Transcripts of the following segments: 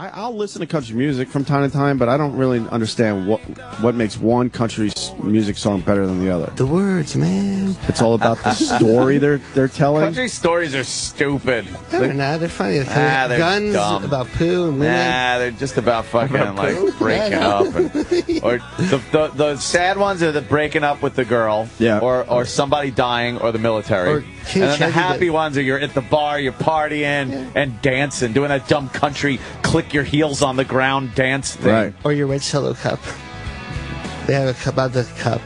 I, I'll listen to country music from time to time, but I don't really understand what what makes one country music song better than the other. The words, man. It's all about the story they're they're telling. Country stories are stupid. No, they're not. They're funny. They're funny. Ah, they're Guns dumb. about poo and women. Nah, they're just about fucking like poo? breaking Yeah. up, and, or the, the the sad ones are the breaking up with the girl, Yeah. or or somebody dying, or the military. Or and then the happy ones are you're at the bar, you're partying and dancing, doing that dumb country click your heels on the ground dance thing. Right. Or your red solo cup. They have a cup about the cup.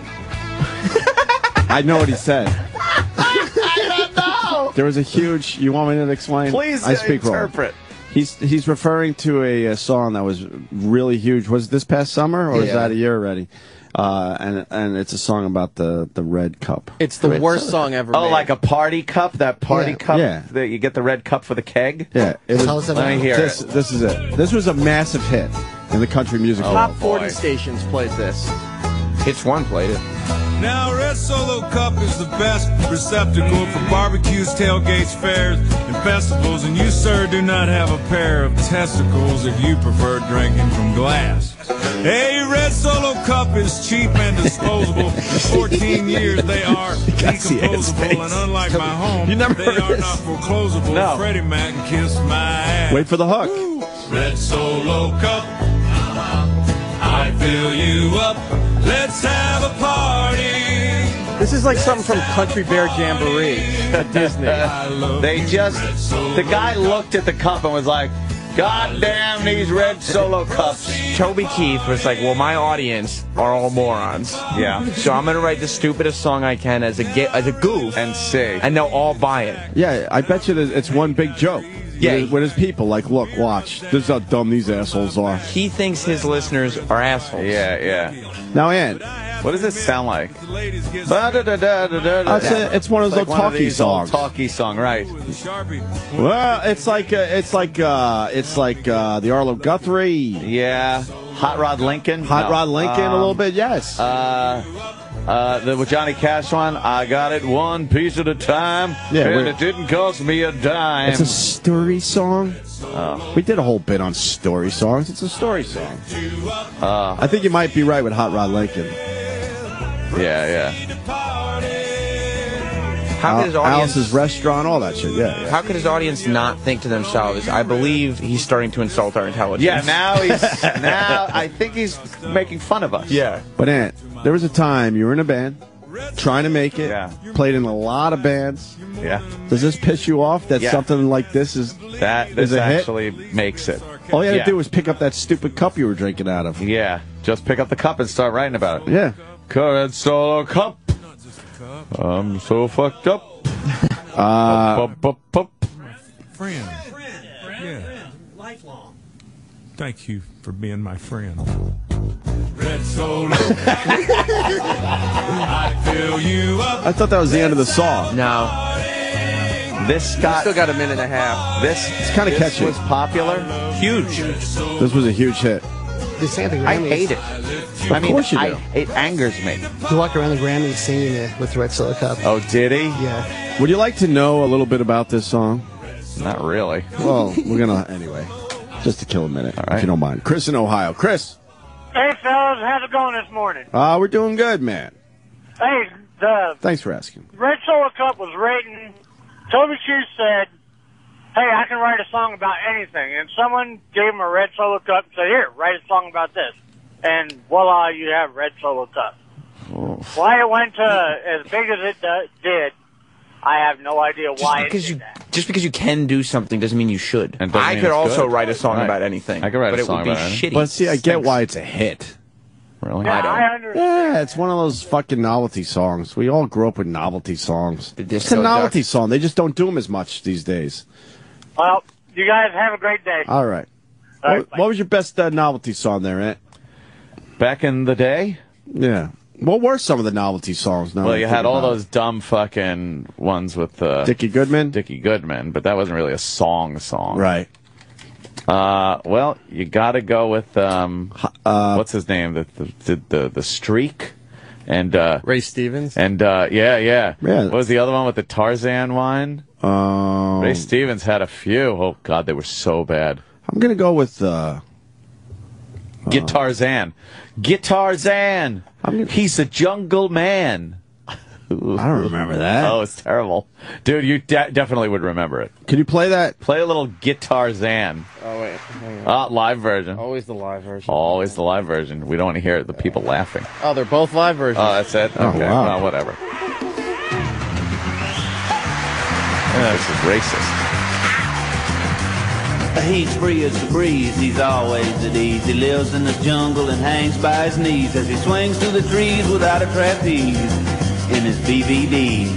I know what he said. I don't know. There was a huge. You want me to explain? Please I speak wrong. interpret. He's he's referring to a, a song that was really huge. Was it this past summer or is that a year already? Uh, and and it's a song about the the red cup. It's the worst song ever. Oh, made. like a party cup? That party Yeah. cup? Yeah. That you get the red cup for the keg? Yeah, it Tell was, us Let me about hear this it. this is it. This was a massive hit in the country music world. top 40 boy. stations played this. Hits one played it. Now, Red Solo Cup is the best receptacle for barbecues, tailgates, fairs, and festivals. And you, sir, do not have a pair of testicles if you prefer drinking from glass. A Red Solo Cup is cheap and disposable. For 14 years, they are decomposable. And unlike my home, You never they are not foreclosable. No. Freddie Mac my ass. Wait for the hook. Red Solo Cup, I fill you up. Let's have a party. This is like something from Country Bear Jamboree at Disney. They just, the guy looked at the cup and was like, God damn these red solo cups. Toby Keith was like, "Well, my audience are all morons. Yeah. So I'm gonna write the stupidest song I can as a ga- as a goof, And see. and they'll all buy it." Yeah, I bet you that it's one big joke. Yeah. with his, people. Like, look, watch. This is how dumb these assholes are. He thinks his listeners are assholes. Yeah, yeah. Now, Ann, What does this sound like? Ladies get It's a- it's one of those Like old talkie songs. Talkie song, right? Well, it's like uh, it's like uh, it's like uh, the Arlo Guthrie, Yeah. Hot Rod Lincoln. Hot No. Rod Lincoln, a Um, little bit. Yes. Uh, uh, the with Johnny Cash one. I got it one piece at a time, Yeah, and it didn't cost me a dime. it's a story song. We did a whole bit on story songs. It's a story song. Uh, I think you might be right with Hot Rod Lincoln. yeah, yeah. How could his Al- audience? Alice's restaurant, all that shit. Yeah, yeah. How could his audience not think to themselves? I believe he's starting to insult our intelligence. Yeah, now he's now. I think he's making fun of us. Yeah. But Ant, there was a time you were in a band, trying to make it. Yeah. Played in a lot of bands. yeah. Does this piss you off that Yeah. something like this is That Is this a hit? actually makes it. all you had Yeah. to do was pick up that stupid cup you were drinking out of? Yeah, just pick up the cup and start writing about it. Yeah. Red solo cup. I'm so fucked up. Uh, Bup, bup, bup. Friend. Yeah. Lifelong. Thank you for being my friend. Red Solo. I fill you up. I thought that was the end of the song. No. This got Still got a minute and a half. this. It's kinda this catchy. Was popular. Huge. This was a huge hit. They sang at the Grammys. I hate it. I mean, course you I, do. it angers me. He walked around the Grammys singing it with the red solo cup. Oh, did he? Yeah. Would you like to know a little bit about this song? Not really. Well, we're gonna anyway, just to kill a minute, right. if you don't mind. Chris in Ohio. Chris, Hey, fellas, how's it going this morning? uh, we're doing good, man. Hey, the Thanks for asking. Red Solo Cup was rating. Toby Keith said, "Hey, I can write a song about anything," and someone gave him a Red Solo Cup and said, "Here, write a song about this," and voila, you have Red Solo Cup. Why it went to as big as it did, I have no idea Just why it because did you that. just because you can do something doesn't mean you should. And I could also good. write a song Right. about anything. I could write a but it song would be about anything. shitty. But see, I get why it's a hit. Really? Yeah, don't. I understand. Yeah, it's one of those fucking novelty songs. We all grew up with novelty songs. The It's a novelty Duck. song. They just don't do them as much these days. Well, you guys have a great day. All right. All right, what, what was your best uh, novelty song there, Ant? Back in the day, Yeah. What were some of the novelty songs? Now well, that you had all about those dumb fucking ones with uh, it? Dickie Goodman. Dickie Goodman, but that wasn't really a song song. Right. Uh, well, you got to go with um, uh, what's his name? The the the, the, the streak, and uh, Ray Stevens. and uh, yeah, yeah. Yeah. What was the other one with the Tarzan wine? Um, Ray Stevens had a few. Oh God, they were so bad. I'm gonna go with. Uh, Guitar Zan. Guitar Zan. I'm gonna- He's a jungle man. I don't remember that. Oh, it's terrible. Dude, you de- definitely would remember it. Can you play that? Play a little Guitar Zan. Oh wait, hang on. Ah, live version. Always the live version. Always the live version. We don't want to hear the people laughing. Oh, they're both live versions. Oh, that's it? Oh, Okay. wow. Well, whatever. Yeah, this is racist. He's free as the breeze, he's always at ease. He lives in the jungle and hangs by his knees as he swings through the trees without a trapeze in his BVD.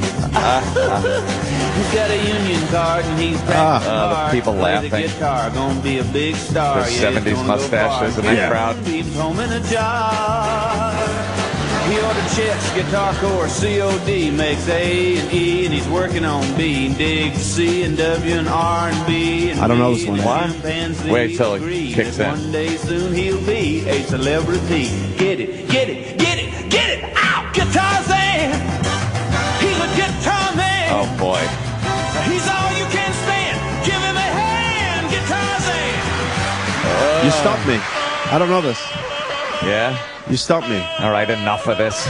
he's got a union card and he's Ah, practicing uh, the hard people laughing. The guitar, gonna be a big star. There's yeah, 70s mustaches far. in that Yeah. crowd. He ordered checks, guitar core, COD, makes A and E, and he's working on B, and digs C and W and R and B. And I don't know this one. and What? chimpanzee Wait till it kicks in. One day soon he'll be a celebrity. Get it, get it, get it, get it out! Guitar Zan! He's a guitar man! Oh, boy. He's all you can stand! Give him a hand! Guitar Zan! You stumped me. I don't know this. Yeah? You stumped me. All right, enough of this.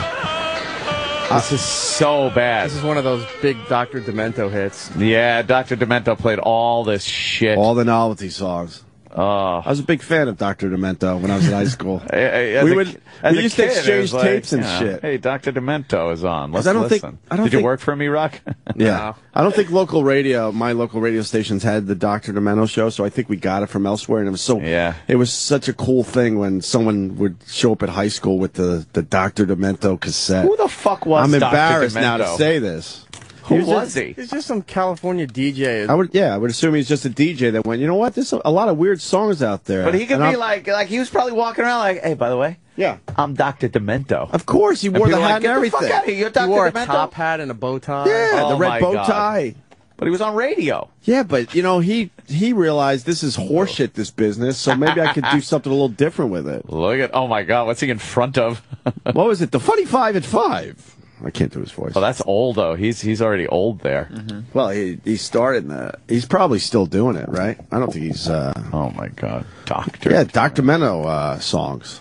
This is so bad. This is one of those big Dr. Demento hits. Yeah, Dr. Demento played all this shit. All the novelty songs. Oh. I was a big fan of Dr. Demento when I was in high school. We would we a used kid, to exchange like, tapes and you know, shit. Hey, Dr. Demento is on. Let's I don't think- I don't Did you think- work for me, Rock? Yeah, I don't think local radio, my local radio stations had the Dr. Demento show, so I think we got it from elsewhere, and it was so. Yeah. It was such a cool thing when someone would show up at high school with the the Dr. Demento cassette. Who the fuck was I'm Dr. embarrassed now to say this. Who He was was just- he? He's just some California DJ. I would, yeah, I would assume he's just a DJ that went. You know what? There's a, a lot of weird songs out there. But he could And be I'm- like, like he was probably walking around like, hey, by the way, yeah. I'm Dr. Demento. Of course, he wore the hat like, and Get the fuck everything. outta here, You're he Dr. wore a Demento. top hat and a bow tie. Yeah, Oh the red bow God. tie. But he was on radio. Yeah, but you know he he realized this is horseshit. This business, so maybe I could do something a little different with it. Look at, oh my God, what's he in front of? What was it? The funny five at five. I can't do his voice. well, that's old though. He's he's already old there. Well, he he started in the. He's probably still doing it, right? I don't think he's. uh Oh my God, Doctor. Yeah, Dr. Meno uh, songs.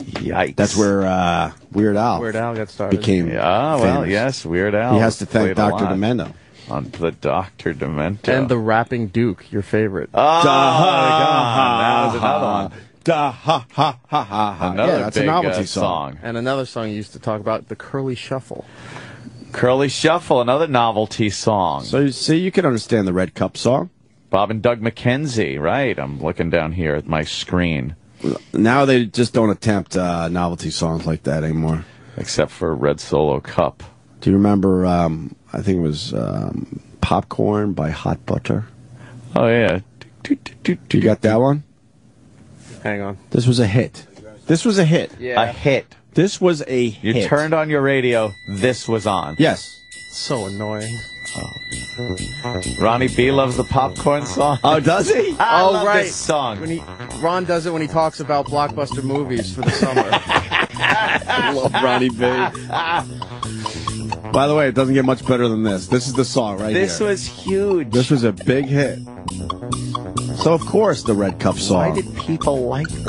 Yikes. That's where uh, Weird Al Weird Al got started. became. Yeah, well, famous. yes, Weird Al. He has to thank Dr. lot Demento. on the Dr. Demento. And the rapping Duke, your favorite. oh, my God, that was another one. Da ha ha ha ha ha. Another yeah, that's big, a novelty uh, song. And another song you used to talk about, the Curly Shuffle. Curly Shuffle, another novelty song. So, so you can understand the Red Cup song. Bob and Doug McKenzie, right? I'm looking down here at my screen, Now they just don't attempt uh, novelty songs like that anymore. except for Red Solo Cup. Do you remember? Um, I think it was um, "Popcorn" by Hot Butter. Oh yeah. do You got that one? Hang on. This was a hit. This was a hit. A hit. This was a You hit. turned on your radio. This was on. Yes. So annoying. Oh. Ronnie B loves the popcorn song. Oh, does he? I oh, love right. this song. When he, Ron does it when he talks about blockbuster movies for the summer. I love Ronnie B. By the way, it doesn't get much better than this. This is the song right This here. was huge. This was a big hit. So of course the Red Cup song. Why did people like this?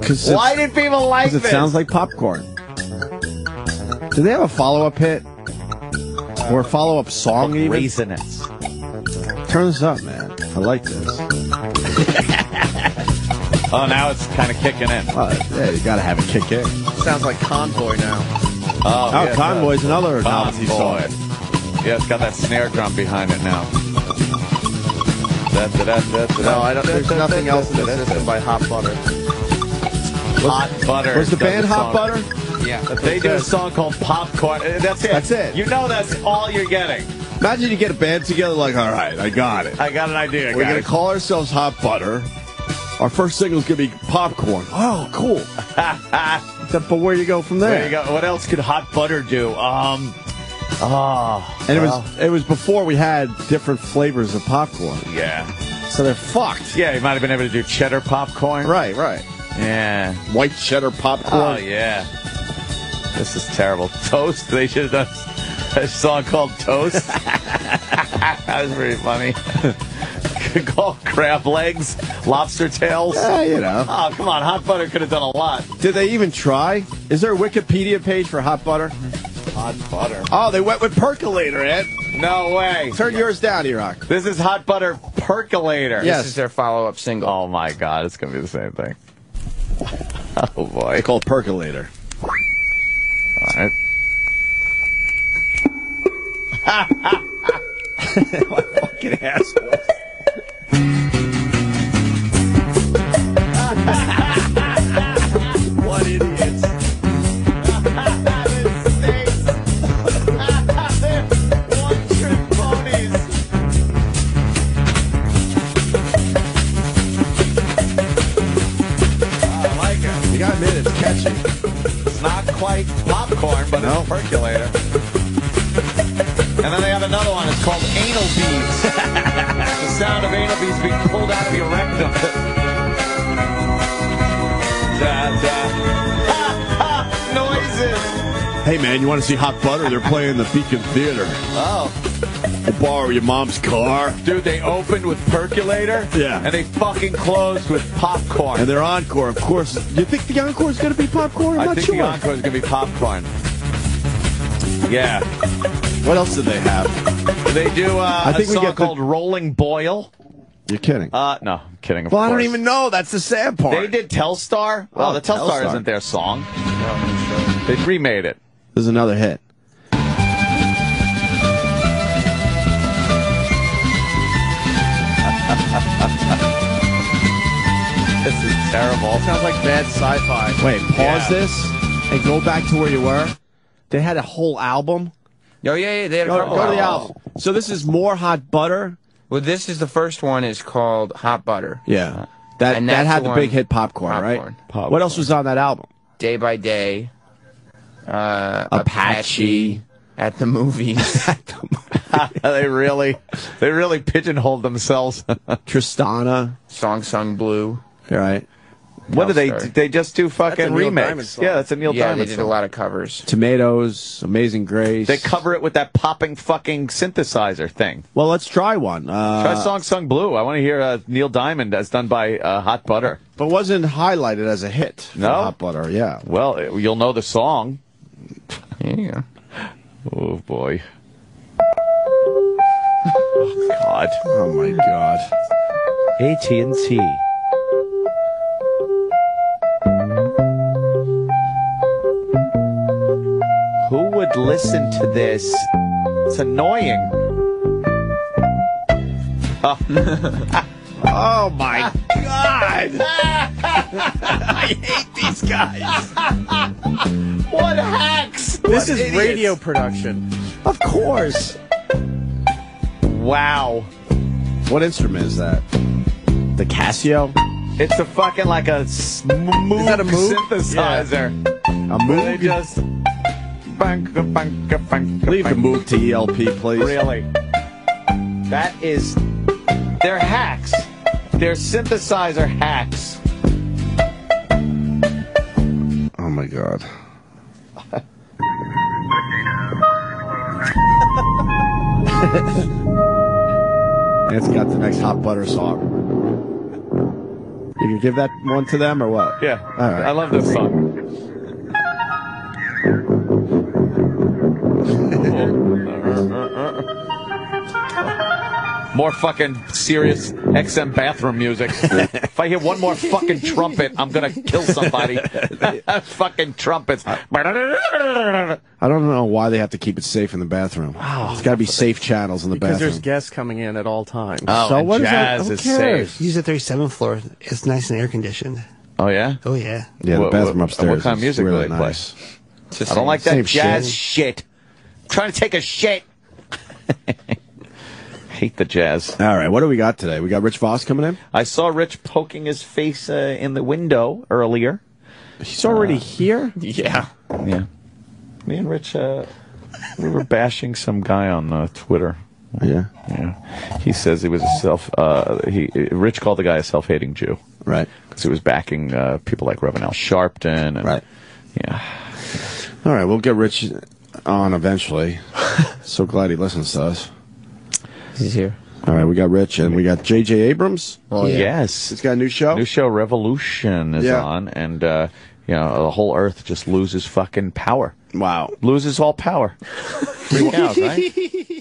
Because Why did people like it this? sounds like popcorn. Do they have a follow-up hit or a follow-up song? Even Raisinets. turn this up, man. I like this. Oh, now it's kind of kicking in. Uh, yeah, you gotta have it kick in. Sounds like Convoy now. Oh, Oh, yes, Convoy's another novelty song. Yeah, it's got that snare drum behind it now. No, I don't. There's nothing else in the system by Hot Butter. Hot Butter. Was the does band Hot song. Butter? Yeah, They do a song called Popcorn. Uh, That's it. That's it. You know that's all you're getting. Imagine you get a band together like, all right, I got it. I got an idea, We're gonna guys. call ourselves Hot Butter. Our first single's gonna be Popcorn. Oh, cool. Except, but where you go from there? There you go. What else could Hot Butter do? Um. Oh. And it well, was it was before we had different flavors of popcorn, Yeah. so they're fucked. Yeah, you might have been able to do cheddar popcorn. Right, right. Yeah. White cheddar popcorn. Oh yeah. This is terrible. Toast. They should have done a song called Toast. that was pretty funny. called crab legs, lobster tails. Yeah, you know. Oh, come on. Hot butter could have done a lot. Did they even try? Is there a Wikipedia page for hot butter? Mm-hmm. Hot butter. Oh, they went with percolator, Ed. No way. Turn yours down, E-Rock. This is hot butter percolator. Yes. This is their follow-up single. Oh my god, it's gonna be the same thing. Oh boy. It's called percolator. All right. Fucking asshole. And then they have another one. It's called anal beads. the sound of anal beads being pulled out of your rectum. da, da. Ha, ha, noises. Hey man, you want to see Hot Butter? They're playing the Beacon Theater. Oh, We'll borrow your mom's car. dude, they opened with percolator. Yeah. And they fucking closed with popcorn. And their encore, of course. You think the encore is going to be popcorn? I'm I not think sure. the encore is gonna be popcorn. Yeah. What else did they have? They do uh, I think a we song get the- called Rolling Boil. You're kidding. Uh, no, I'm kidding. Of well, I don't even know. That's the sad part. They did Telstar. Well, Oh, the Telstar, Telstar. isn't their song. They remade it. There's another hit. This is terrible. Sounds like bad sci-fi. Wait, pause Yeah. this and go back to where you were. They had a whole album. Oh yeah, yeah. They had a Go, couple go to the album. So this is more hot butter. Well, this is the first one. is called Hot Butter. Yeah, that And that had the the big hit popcorn, Popcorn. right? What else was on that album? Day by Day. Uh, Apache. At the movies. they really, they really pigeonholed themselves. Tristana, Song Sung Blue. right? What do they? Telstar. They just do fucking That's a Neil Diamond remakes. song. Yeah, that's a Neil yeah, Diamond they did song. a lot of covers. Tomatoes, Amazing Grace. They cover it with that popping fucking synthesizer thing. well, let's try one. Uh, Try "Song Sung Blue." I want to hear uh, Neil Diamond as done by uh, Hot Butter. but wasn't highlighted as a hit. for No? hot butter. Yeah. Well, you'll know the song. Yeah. Oh boy. Oh God. Oh my God. AT and T. Who would listen to this? It's annoying. Oh my God! I hate these guys. What hacks? This is idiots. radio production. Of course. Wow. What instrument is that? The Casio? It's a fucking like a smooth that a Moog? synthesizer. A They just bunka, bunka, bunka, Leave the. Moog to ELP, please. Really? That is. They're hacks. They're synthesizer hacks. Oh my God. it's got the next hot butter song. You can give that one to them or what? Yeah. All right. I love this song. More fucking Sirius XM bathroom music. if I hear one more fucking trumpet, I'm gonna kill somebody. fucking trumpets. I don't know why they have to keep it safe in the bathroom. Oh. it's got to be safe channels in the Because bathroom. there's guests coming in at all times. Oh, So and what is that? jazz Who is cares? safe. He's at 37th floor. It's nice and air conditioned. Oh yeah. Oh yeah. yeah, the What- bathroom what- upstairs. what kind of is music do really they play? nice. I don't like that jazz shit. shit. I'm trying to take a shit. Hate the jazz. All right, what do we got today? We got Rich Voss coming in. I saw Rich poking his face uh, in the window earlier. He's already here. Yeah. Yeah. Me and Rich, uh, we were bashing some guy on uh, Twitter. Yeah, Yeah. He says he was a self. Uh, he Rich called the guy a self-hating Jew right, because he was backing uh, people like Reverend Al Sharpton. And, right. Yeah. All right, we'll get Rich on eventually. so glad he listens to us. He's here. All right, we got Rich and we got J.J. Abrams. Oh, yeah. Yes. He's got a new show. New show Revolution is Yeah. on, and uh, you know the whole Earth just loses fucking power, Wow. loses all power. Three cows, right?